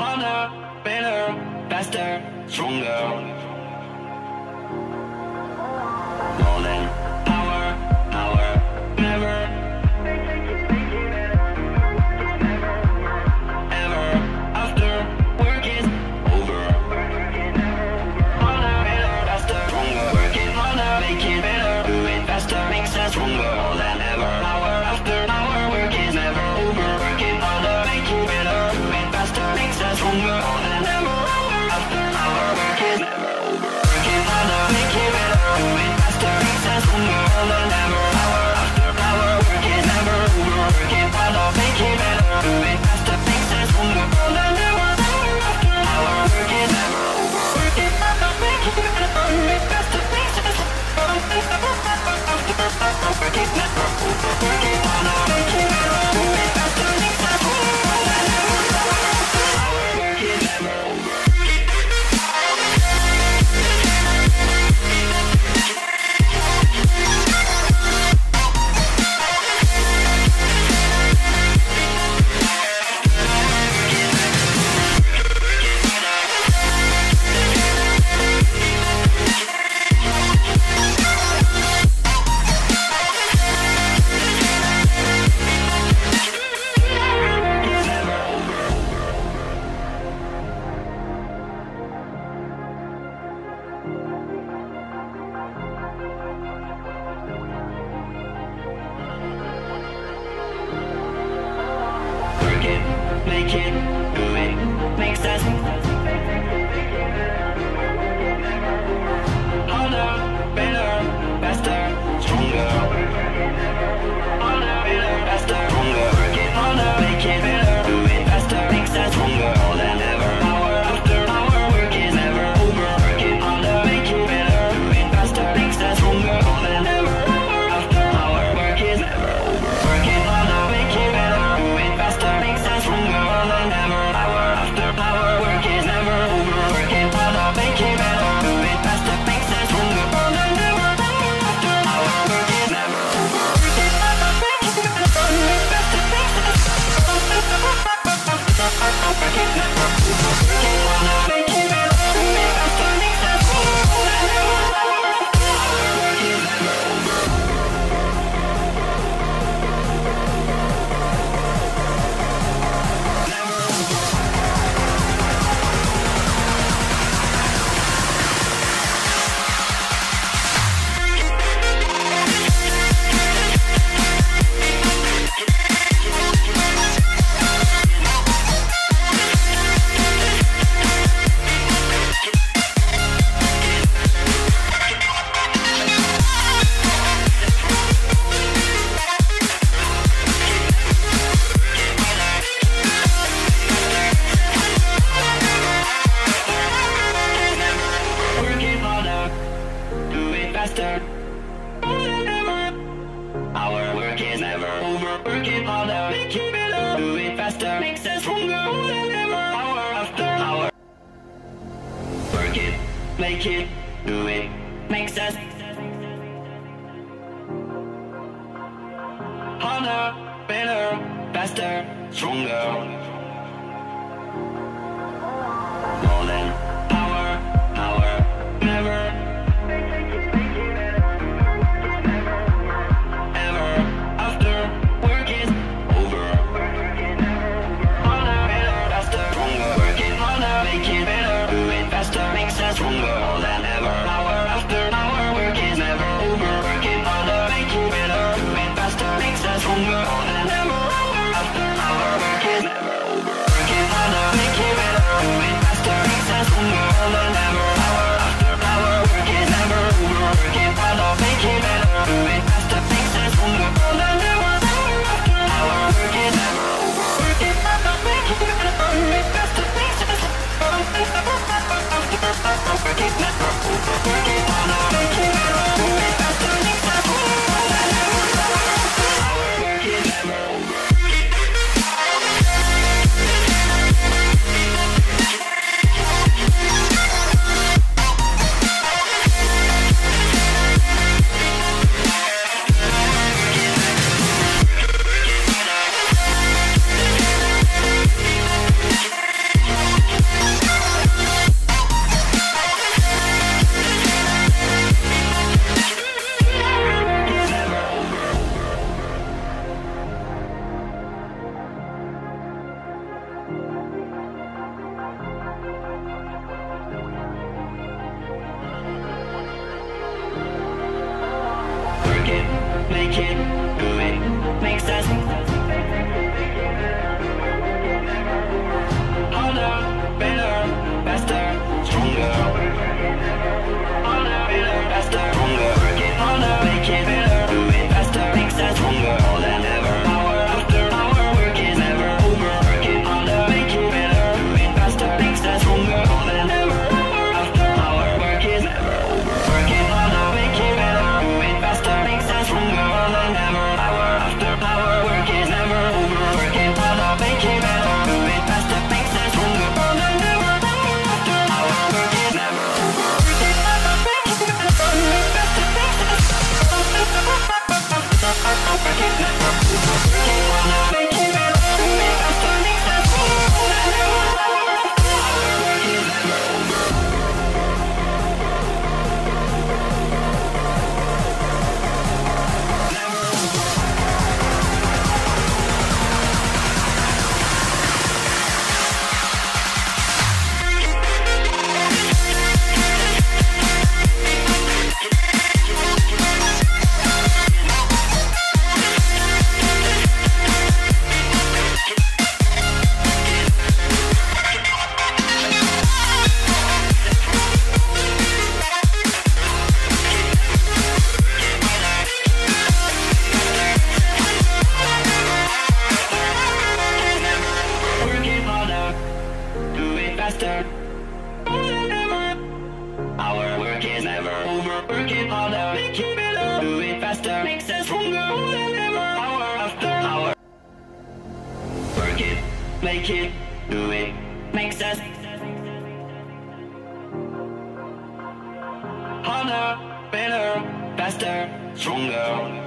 Honor, better, faster, stronger. la la la make it, make it, do it. harder, make it better, do it faster, makes us stronger, than ever, harder, better, faster, stronger. Make it, do it, makes us harder, better, faster, stronger.